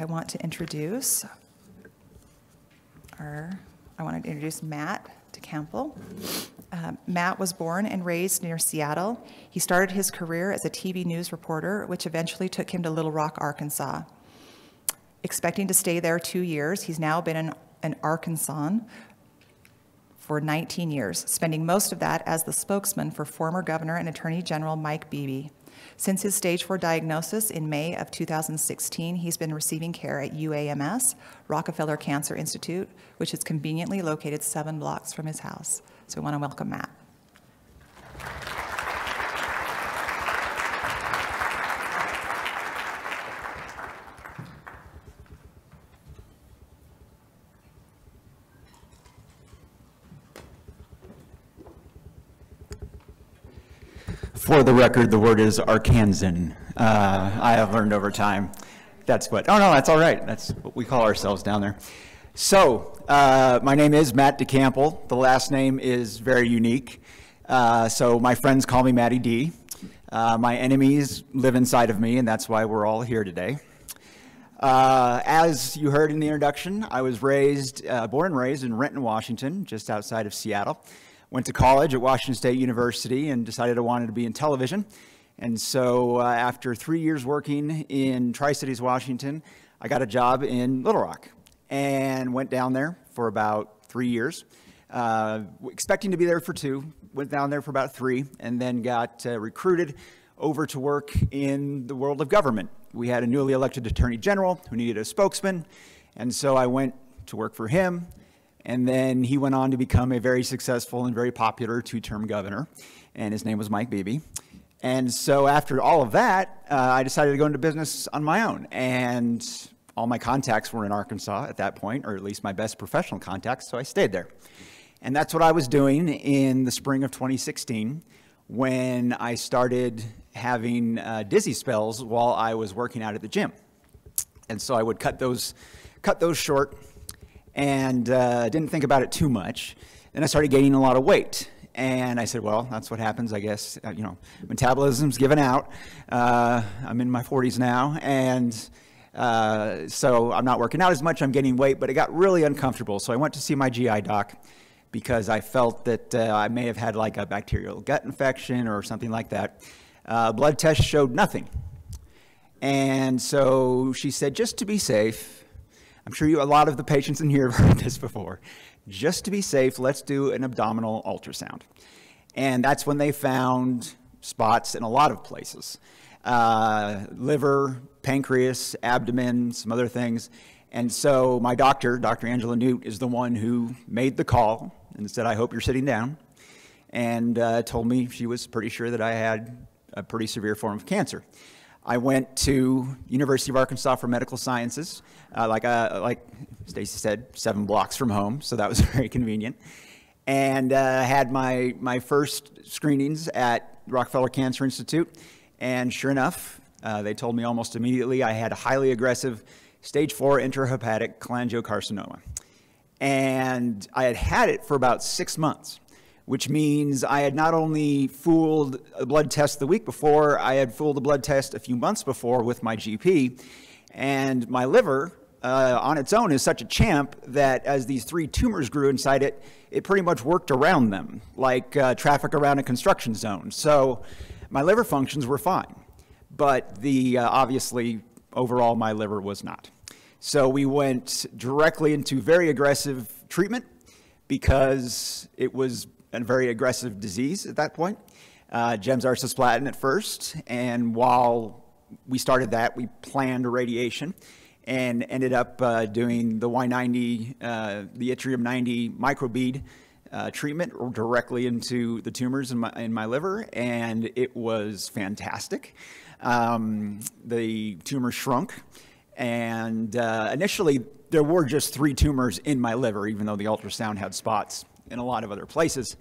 I want to introduce our, I want to introduce Matt DeCample. Uh, Matt was born and raised near Seattle. He started his career as a TV news reporter, which eventually took him to Little Rock, Arkansas. Expecting to stay there two years, he's now been an, an Arkansan for 19 years, spending most of that as the spokesman for former Governor and Attorney General Mike Beebe. Since his stage 4 diagnosis in May of 2016, he's been receiving care at UAMS, Rockefeller Cancer Institute, which is conveniently located seven blocks from his house. So we want to welcome Matt. For the record, the word is Arkansan. Uh, I have learned over time. That's what, oh no, that's all right. That's what we call ourselves down there. So, uh, my name is Matt DeCample. The last name is very unique. Uh, so, my friends call me Matty D. Uh, my enemies live inside of me, and that's why we're all here today. Uh, as you heard in the introduction, I was raised, uh, born and raised in Renton, Washington, just outside of Seattle. Went to college at Washington State University and decided I wanted to be in television. And so uh, after three years working in Tri-Cities, Washington, I got a job in Little Rock and went down there for about three years, uh, expecting to be there for two, went down there for about three, and then got uh, recruited over to work in the world of government. We had a newly elected attorney general who needed a spokesman, and so I went to work for him, and then he went on to become a very successful and very popular two-term governor, and his name was Mike Beebe. And so after all of that, uh, I decided to go into business on my own. And all my contacts were in Arkansas at that point, or at least my best professional contacts, so I stayed there. And that's what I was doing in the spring of 2016 when I started having uh, dizzy spells while I was working out at the gym. And so I would cut those, cut those short and uh, didn't think about it too much. Then I started gaining a lot of weight. And I said, well, that's what happens, I guess. Uh, you know, metabolism's given out. Uh, I'm in my 40s now, and uh, so I'm not working out as much. I'm gaining weight, but it got really uncomfortable. So I went to see my GI doc because I felt that uh, I may have had like a bacterial gut infection or something like that. Uh, blood test showed nothing. And so she said, just to be safe, I'm sure you, a lot of the patients in here have heard this before. Just to be safe, let's do an abdominal ultrasound. And that's when they found spots in a lot of places. Uh, liver, pancreas, abdomen, some other things. And so my doctor, Dr. Angela Newt, is the one who made the call and said, I hope you're sitting down. And uh, told me she was pretty sure that I had a pretty severe form of cancer. I went to University of Arkansas for Medical Sciences, uh, like uh, like Stacy said, seven blocks from home, so that was very convenient. And uh, had my my first screenings at Rockefeller Cancer Institute, and sure enough, uh, they told me almost immediately I had a highly aggressive stage four intrahepatic cholangiocarcinoma, and I had had it for about six months which means I had not only fooled a blood test the week before, I had fooled a blood test a few months before with my GP. And my liver, uh, on its own, is such a champ that as these three tumors grew inside it, it pretty much worked around them, like uh, traffic around a construction zone. So my liver functions were fine. But the uh, obviously, overall, my liver was not. So we went directly into very aggressive treatment because it was a very aggressive disease at that point. Uh, Gemzar cisplatin at first, and while we started that, we planned a radiation and ended up uh, doing the Y90, uh, the yttrium 90 microbead uh, treatment directly into the tumors in my, in my liver, and it was fantastic. Um, the tumor shrunk, and uh, initially there were just three tumors in my liver, even though the ultrasound had spots in a lot of other places.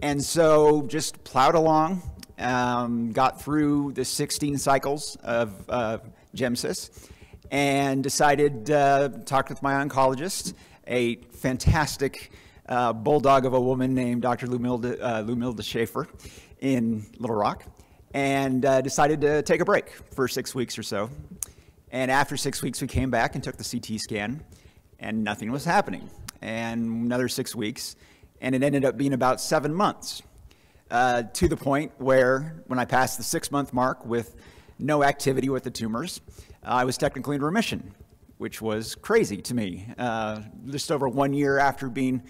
And so just plowed along, um, got through the 16 cycles of uh, and decided uh, talked with my oncologist, a fantastic uh, bulldog of a woman named Dr. Lumilda, uh, Lumilda Schaefer in Little Rock, and uh, decided to take a break for six weeks or so. And after six weeks, we came back and took the CT scan, and nothing was happening. And another six weeks, and it ended up being about seven months uh, to the point where, when I passed the six month mark with no activity with the tumors, I was technically in remission, which was crazy to me. Uh, just over one year after being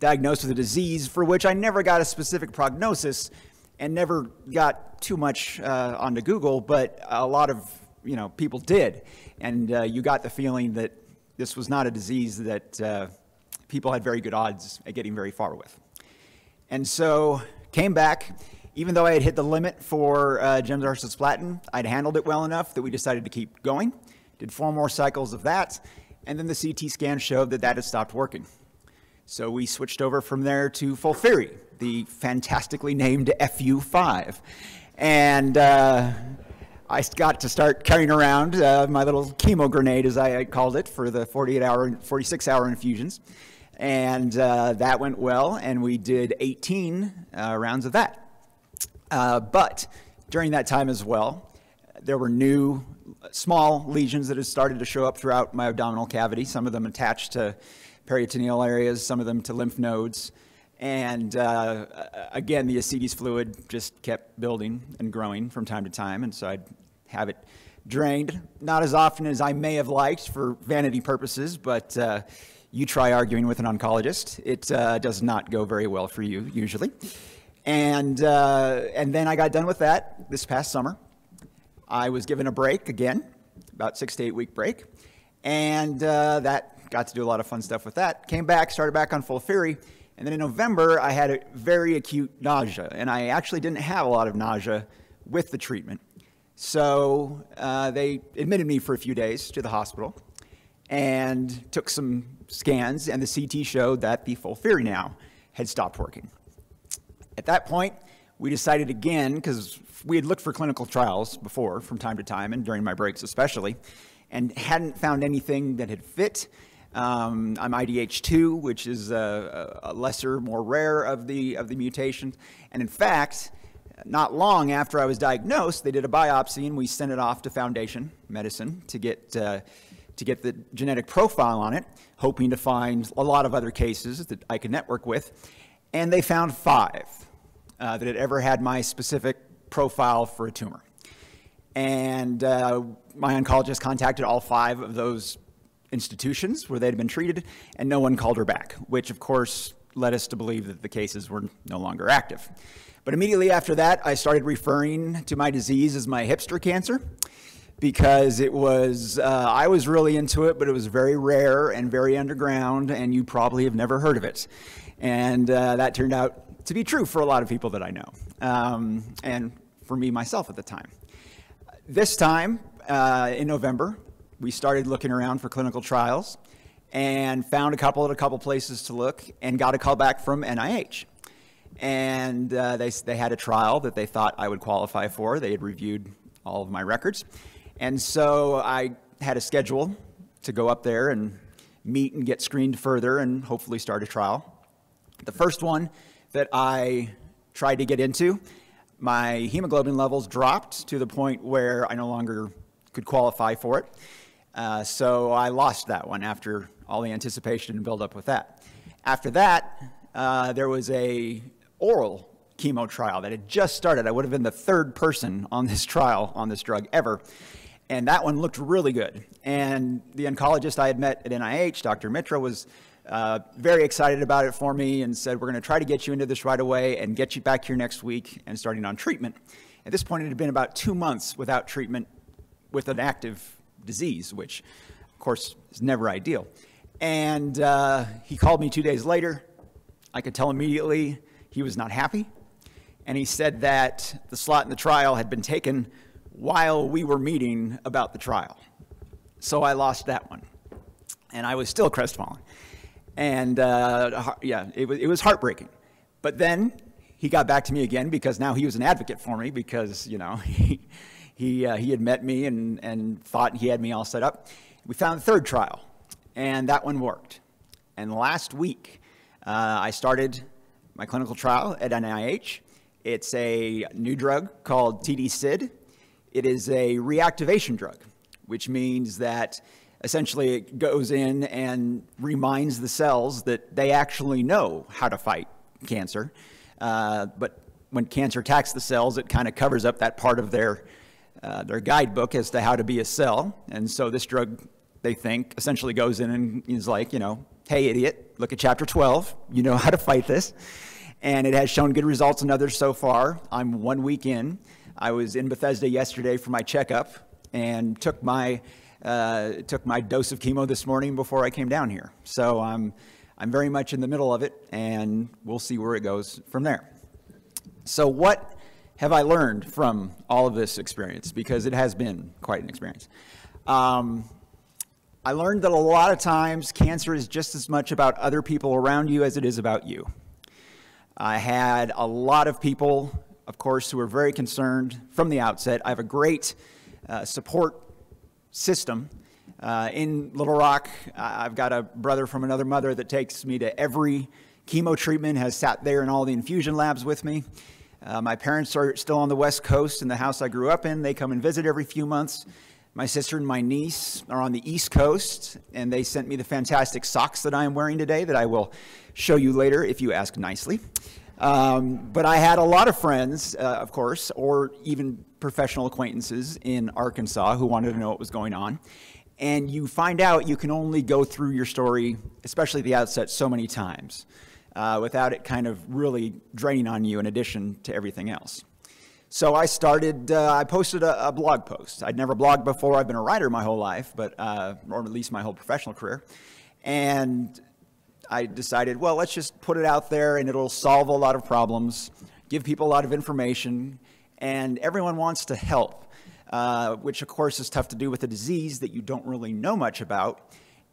diagnosed with a disease for which I never got a specific prognosis and never got too much uh, onto Google, but a lot of you know people did, and uh, you got the feeling that this was not a disease that uh, people had very good odds at getting very far with. And so came back, even though I had hit the limit for uh, gemcitabine, I'd handled it well enough that we decided to keep going. Did four more cycles of that, and then the CT scan showed that that had stopped working. So we switched over from there to FOLFIRI, the fantastically named FU5. And uh, I got to start carrying around uh, my little chemo grenade, as I called it, for the 48 hour, 46 hour infusions. And uh, that went well, and we did 18 uh, rounds of that. Uh, but during that time as well, there were new small lesions that had started to show up throughout my abdominal cavity, some of them attached to peritoneal areas, some of them to lymph nodes. And uh, again, the ascites fluid just kept building and growing from time to time, and so I'd have it drained. Not as often as I may have liked for vanity purposes, but uh, you try arguing with an oncologist. It uh, does not go very well for you, usually. And, uh, and then I got done with that this past summer. I was given a break again, about six to eight week break, and uh, that got to do a lot of fun stuff with that. Came back, started back on FOLFIRI, and then in November, I had a very acute nausea, and I actually didn't have a lot of nausea with the treatment. So uh, they admitted me for a few days to the hospital and took some scans, and the CT showed that the full FOLFIRI now had stopped working. At that point, we decided again, because we had looked for clinical trials before from time to time, and during my breaks especially, and hadn't found anything that had fit. Um, I'm IDH2, which is a, a, lesser, more rare of the, of the mutations. And in fact, not long after I was diagnosed, they did a biopsy and we sent it off to Foundation Medicine to get, uh, to get the genetic profile on it, hoping to find a lot of other cases that I could network with. And they found five uh, that had ever had my specific profile for a tumor. And uh, my oncologist contacted all five of those institutions where they'd been treated, and no one called her back, which of course led us to believe that the cases were no longer active. But immediately after that, I started referring to my disease as my hipster cancer because it was, uh, I was really into it, but it was very rare and very underground, and you probably have never heard of it. And uh, that turned out to be true for a lot of people that I know, um, and for me myself at the time. This time, uh, in November, we started looking around for clinical trials and found a couple at a couple places to look and got a call back from NIH. And uh, they, they had a trial that they thought I would qualify for. They had reviewed all of my records. And so I had a schedule to go up there and meet and get screened further and hopefully start a trial. The first one that I tried to get into, my hemoglobin levels dropped to the point where I no longer could qualify for it. Uh, so I lost that one after all the anticipation and build up with that. After that, uh, there was a oral chemo trial that had just started. I would have been the third person on this trial on this drug ever. And that one looked really good. And the oncologist I had met at NIH, Dr. Mitra, was uh, very excited about it for me and said, We're going to try to get you into this right away and get you back here next week and starting on treatment. At this point, it had been about two months without treatment with an active disease, which, of course, is never ideal. And uh, he called me two days later. I could tell immediately he was not happy. And he said that the slot in the trial had been taken while we were meeting about the trial. So I lost that one. And I was still crestfallen. And uh, yeah, it was, it was heartbreaking. But then he got back to me again because now he was an advocate for me because, you know, he, he, uh, he had met me and, and thought he had me all set up. We found the third trial, and that one worked. And last week, uh, I started my clinical trial at NIH. It's a new drug called TD-SID. It is a reactivation drug, which means that essentially it goes in and reminds the cells that they actually know how to fight cancer. Uh, but when cancer attacks the cells, it kind of covers up that part of their, uh, their guidebook as to how to be a cell. And so this drug, they think, essentially goes in and is like, you know, hey, idiot, look at chapter 12. You know how to fight this. And it has shown good results in others so far. I'm one week in. I was in Bethesda yesterday for my checkup and took my, uh, took my dose of chemo this morning before I came down here. So I'm, I'm very much in the middle of it, and we'll see where it goes from there. So, what have I learned from all of this experience? Because it has been quite an experience. Um, I learned that a lot of times cancer is just as much about other people around you as it is about you. I had a lot of people, of course, who were very concerned from the outset. I have a great uh, support system. Uh, in Little Rock, I've got a brother from another mother that takes me to every chemo treatment, has sat there in all the infusion labs with me. Uh, my parents are still on the West Coast in the house I grew up in. They come and visit every few months. My sister and my niece are on the East Coast, and they sent me the fantastic socks that I am wearing today that I will show you later if you ask nicely. Um, but I had a lot of friends, uh, of course, or even professional acquaintances in Arkansas who wanted to know what was going on. And you find out you can only go through your story, especially at the outset, so many times uh, without it kind of really draining on you in addition to everything else. So I started, uh, I posted a, a, blog post. I'd never blogged before. I've been a writer my whole life, but, uh, or at least my whole professional career. And I decided, well, let's just put it out there and it'll solve a lot of problems, give people a lot of information, and everyone wants to help, uh, which of course is tough to do with a disease that you don't really know much about.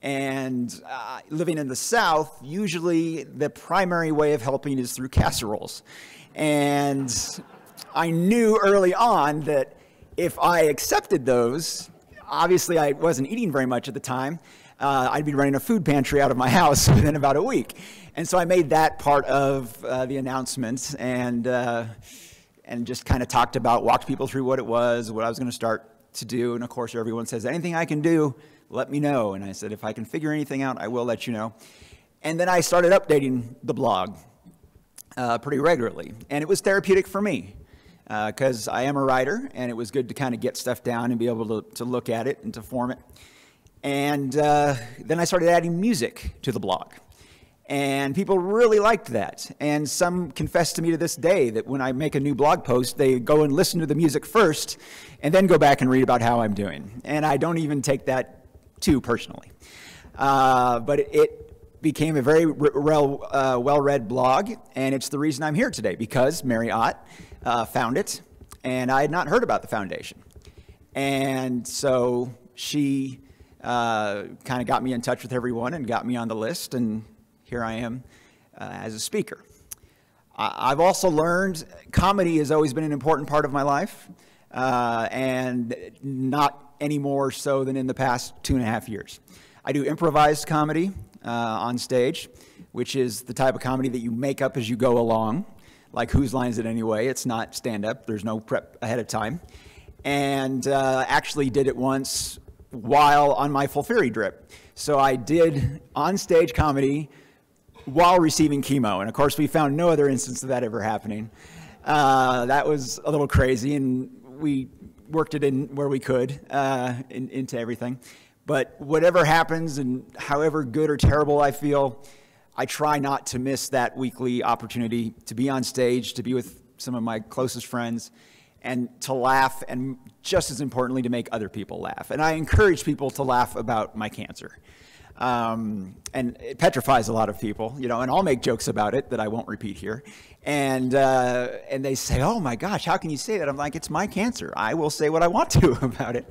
And uh, living in the South, usually the primary way of helping is through casseroles. And I knew early on that if I accepted those, obviously I wasn't eating very much at the time, uh, I'd be running a food pantry out of my house within about a week. And so I made that part of uh, the announcement and, uh, and just kind of talked about, walked people through what it was, what I was going to start to do. And of course, everyone says, anything I can do, let me know. And I said, if I can figure anything out, I will let you know. And then I started updating the blog uh, pretty regularly. And it was therapeutic for me because uh, I am a writer, and it was good to kind of get stuff down and be able to, to look at it and to form it. And uh, then I started adding music to the blog. And people really liked that. And some confess to me to this day that when I make a new blog post, they go and listen to the music first and then go back and read about how I'm doing. And I don't even take that too personally. Uh, but it became a very well, uh, well-read blog, and it's the reason I'm here today, because Mary Ott uh, found it, and I had not heard about the foundation. And so she uh, kind of got me in touch with everyone and got me on the list, and here I am uh, as a speaker. I've also learned comedy has always been an important part of my life, uh, and not any more so than in the past two and a half years. I do improvised comedy uh, on stage, which is the type of comedy that you make up as you go along. Like Whose Line Is It Anyway? It's not stand up, there's no prep ahead of time. And uh, actually did it once while on my FOLFIRI drip. So I did on stage comedy while receiving chemo. And of course, we found no other instance of that ever happening. Uh, that was a little crazy, and we worked it in where we could uh, in, into everything. But whatever happens and however good or terrible I feel, I try not to miss that weekly opportunity to be on stage, to be with some of my closest friends, and to laugh, and just as importantly, to make other people laugh. And I encourage people to laugh about my cancer. Um, and it petrifies a lot of people, you know, and I'll make jokes about it that I won't repeat here. And, uh, and they say, oh my gosh, how can you say that? I'm like, it's my cancer. I will say what I want to about it,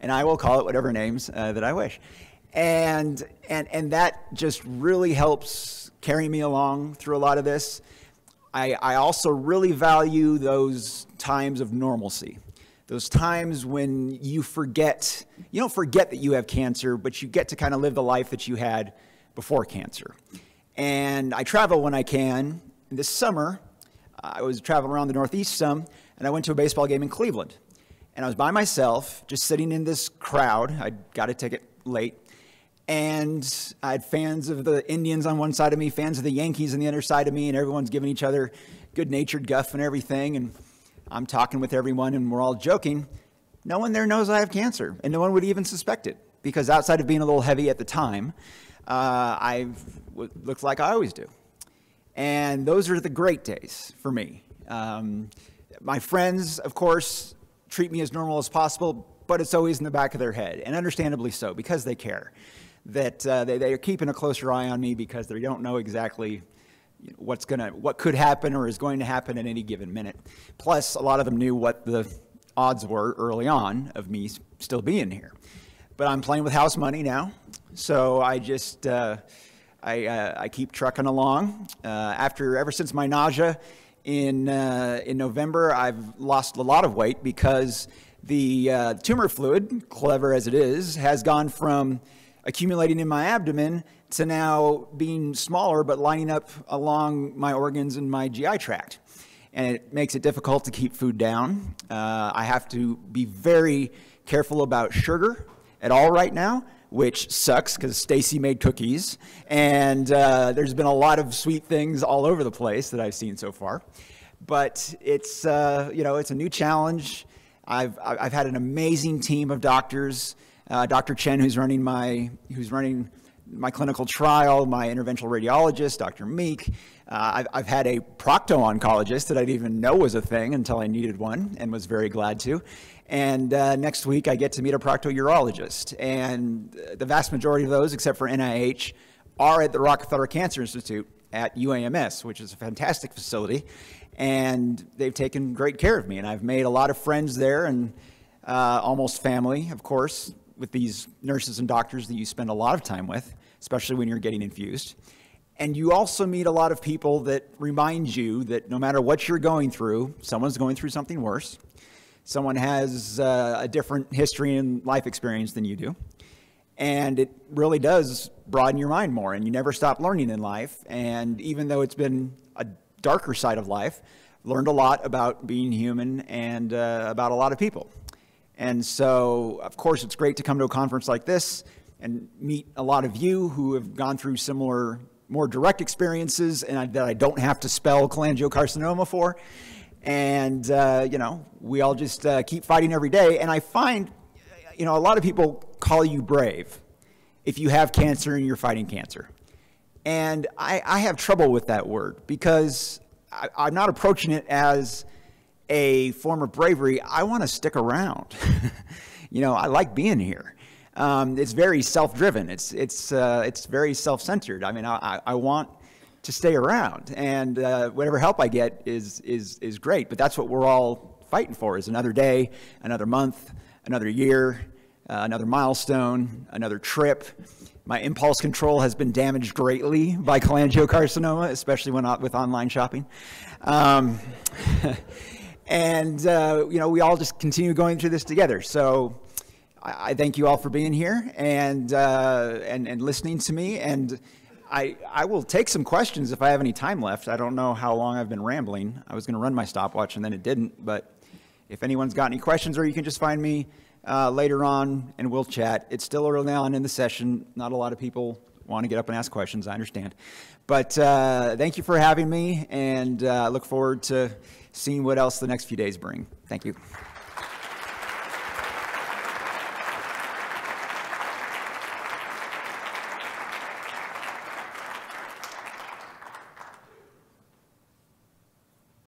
and I will call it whatever names uh, that I wish. And, and, and that just really helps carry me along through a lot of this. I, I also really value those times of normalcy those times when you forget, you don't forget that you have cancer, but you get to kind of live the life that you had before cancer. And I travel when I can. This summer, I was traveling around the Northeast some, and I went to a baseball game in Cleveland. and I was by myself, just sitting in this crowd. I got a ticket late, and I had fans of the Indians on one side of me, fans of the Yankees on the other side of me, and everyone's giving each other good-natured guff and everything. And I'm talking with everyone, and we're all joking. No one there knows I have cancer, and no one would even suspect it because outside of being a little heavy at the time, uh, I looks like I always do. And those are the great days for me. Um, my friends, of course, treat me as normal as possible, but it's always in the back of their head, and understandably so, because they care. That uh, they, they are keeping a closer eye on me because they don't know exactly what's gonna, what could happen or is going to happen at any given minute. Plus, a lot of them knew what the odds were early on of me still being here. But I'm playing with house money now, so I just uh, I, uh, I keep trucking along. Uh, after ever since my nausea in uh, in November, I've lost a lot of weight because the uh, tumor fluid, clever as it is, has gone from accumulating in my abdomen to now being smaller but lining up along my organs and my GI tract. And it makes it difficult to keep food down. Uh, I have to be very careful about sugar at all right now, which sucks because Stacy made cookies, and uh, there's been a lot of sweet things all over the place that I've seen so far. But it's uh, you know it's a new challenge. I've I've had an amazing team of doctors. Uh, Dr. Chen, who's running my who's running my clinical trial, my interventional radiologist, Dr. Meek. Uh, I've, I've, had a procto-oncologist that I didn't even know was a thing until I needed one and was very glad to. And uh, next week, I get to meet a procto-urologist. And the vast majority of those, except for NIH, are at the Rockefeller Cancer Institute at UAMS, which is a fantastic facility. And they've taken great care of me. And I've made a lot of friends there and uh, almost family, of course, with these nurses and doctors that you spend a lot of time with, especially when you're getting infused. And you also meet a lot of people that remind you that no matter what you're going through, someone's going through something worse. Someone has uh, a different history and life experience than you do. And it really does broaden your mind more, and you never stop learning in life. And even though it's been a darker side of life, learned a lot about being human and uh, about a lot of people. And so, of course, it's great to come to a conference like this and meet a lot of you who have gone through similar, more direct experiences and I, that I don't have to spell cholangiocarcinoma for. And, uh, you know, we all just uh, keep fighting every day. And I find, you know, a lot of people call you brave if you have cancer and you're fighting cancer. And I, I have trouble with that word because I, I'm not approaching it as, a form of bravery, I want to stick around. you know, I like being here. Um, it's very self-driven. It's it's uh, it's very self-centered. I mean, I, I want to stay around, and uh, whatever help I get is is is great. But that's what we're all fighting for: is another day, another month, another year, uh, another milestone, another trip. My impulse control has been damaged greatly by cholangiocarcinoma, especially when with online shopping. Um, And, uh, you know, we all just continue going through this together. So I, thank you all for being here and, uh, and, and listening to me. And I, I will take some questions if I have any time left. I don't know how long I've been rambling. I was going to run my stopwatch and then it didn't. But if anyone's got any questions, or you can just find me uh, later on and we'll chat. It's still early on in the session. Not a lot of people want to get up and ask questions. I understand. But uh, thank you for having me, and uh, look forward to seeing what else the next few days bring. Thank you.